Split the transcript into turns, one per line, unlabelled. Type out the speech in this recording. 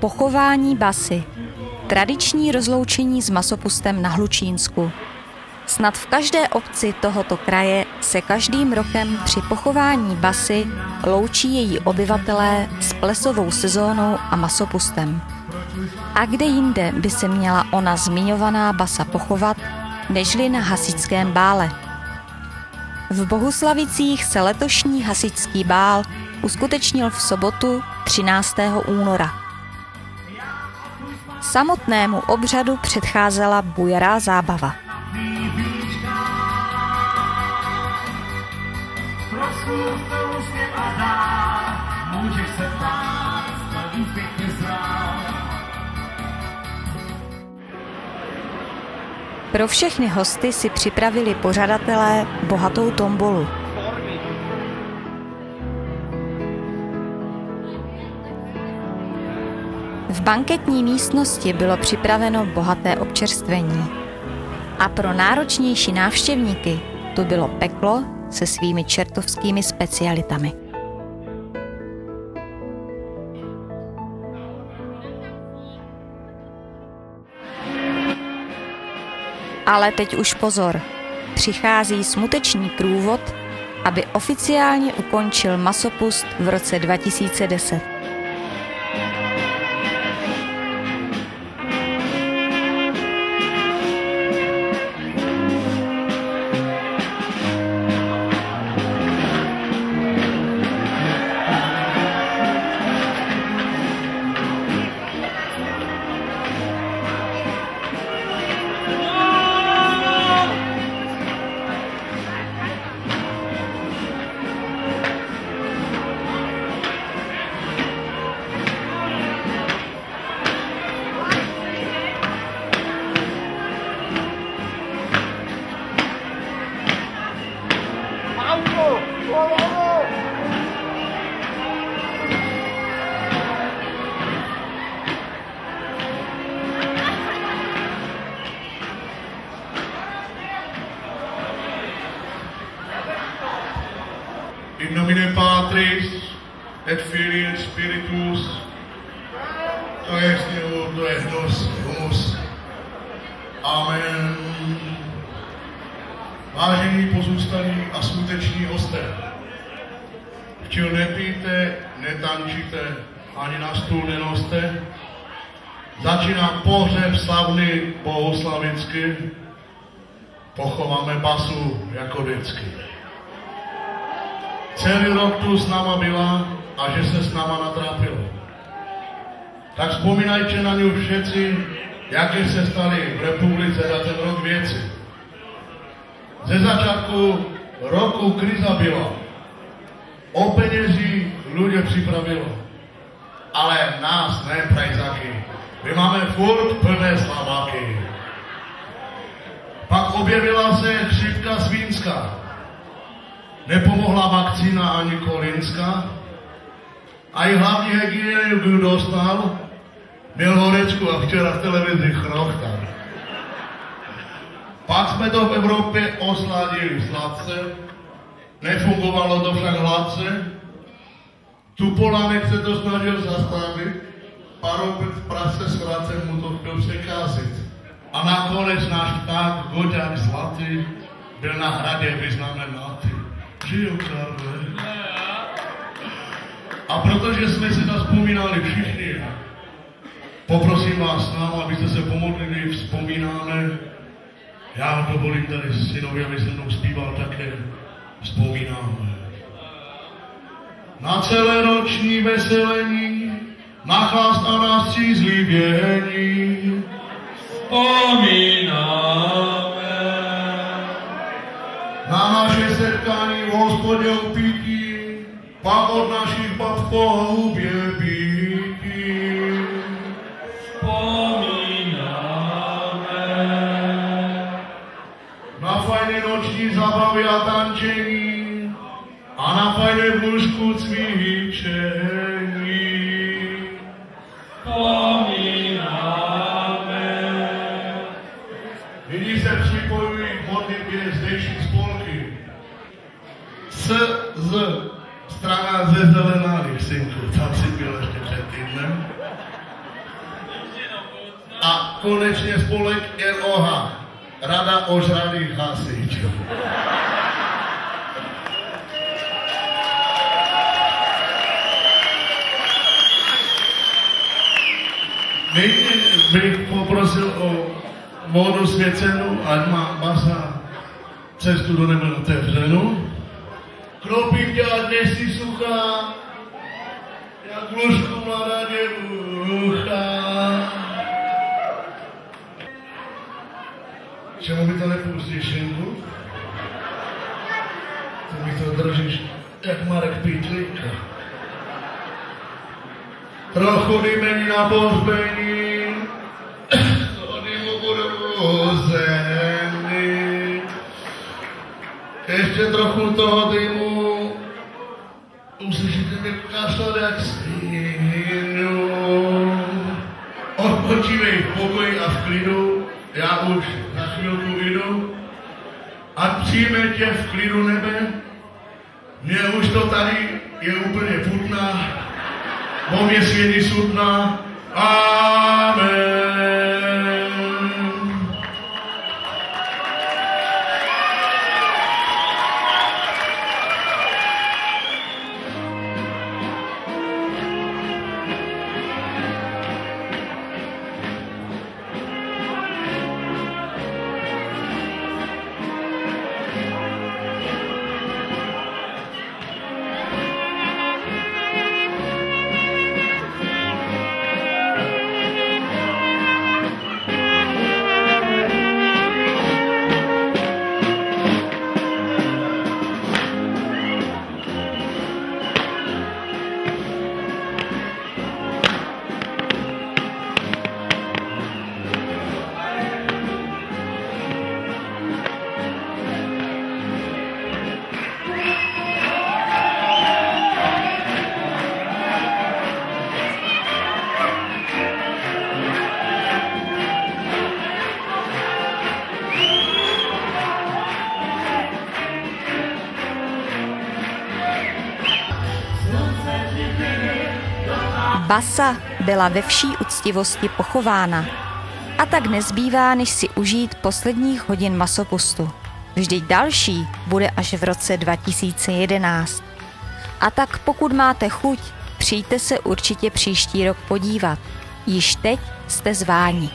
Pochování basy. Tradiční rozloučení s masopustem na Hlučínsku. Snad v každé obci tohoto kraje se každým rokem při pochování basy loučí její obyvatelé s plesovou sezónou a masopustem. A kde jinde by se měla ona zmiňovaná basa pochovat, nežli na hasičském bále. V Bohuslavicích se letošní hasičský bál uskutečnil v sobotu 13. února. Samotnému obřadu předcházela bujará zábava. Pro všechny hosty si připravili pořadatelé bohatou tombolu. Banketní místnosti bylo připraveno bohaté občerstvení. A pro náročnější návštěvníky to bylo peklo se svými čertovskými specialitami. Ale teď už pozor. Přichází smutečný průvod, aby oficiálně ukončil masopust v roce 2010.
In nomine Patris et Filii et Spiritus Tu est et nos Deus. Amen. Vážení pozůstalí a skuteční hosté, včil nepijte, netančíte, ani na stůl nenoste. Začíná pohřeb slavný bohuslavicky, pochováme basu jako vždycky celý rok tu s náma byla a že se s náma natrápilo. Tak vzpomínajte na ňu všetci, jaké se staly v republice za ten rok věci. Ze začátku roku kriza byla. O penězí ľudia připravilo. Ale nás ne, prajzaky. My máme furt plné slaváky. Pak objevila se chřipka svínská. Nepomohla vakcína ani Kolinská. A i hlavní hygienu, kdo dostal, měl Horecku a včera v televizi chrochtal. Pak jsme to v Evropě osladili sladce, nefungovalo to však hladce. Tupolánek se to snažil zastavit, paropec prase s vracem mu to chtěl překázit. A nakonec náš pták Goďák Zlatý byl na hradě vyznamenatý. Žiju, Karle. A protože jsme si zaspomínali všichni, poprosím vás s námi, abyste se pomodlili, vzpomínáme. Já dovolím tady synovi, aby se mnou zpíval také. Vzpomínáme. Na celé roční veselení, na chlast a na střízlivění. Vzpomínáme na naše setkání v hospodě upítí, pak od našich bab pohubě zabavy a tančení a na fajné v lůžku cvičení. Vzpomínáme. Nyní se připojují k modlitbě zdejší spolky. S, z, strana ze zelená, synku, tam si byl ještě před týdnem. a konečně spolek ROH, Rada ožralých hasičů. Nyní bych poprosil o vodu svěcenou, ať má basa cestu do nebe otevřenou. Tě, ať nejsi suchá, jak lůžku mladá Trochu vymení na pohřbení,ony mu budou zemi. Ještě trochu toho dymu, uslyšíte mě kašlat jak svínu. Odpočívej v pokoji a v klidu, já už za chvilku vyjdu. A přijme tě v klidu nebe, mně už to tady je úplně putná, Bon, messieurs, les soutenants. Amen.
Basa byla ve vší úctivosti pochována. A tak nezbývá, než si užít posledních hodin masopustu. Vždyť další bude až v roce 2011. A tak pokud máte chuť, přijďte se určitě příští rok podívat. Již teď jste zváni.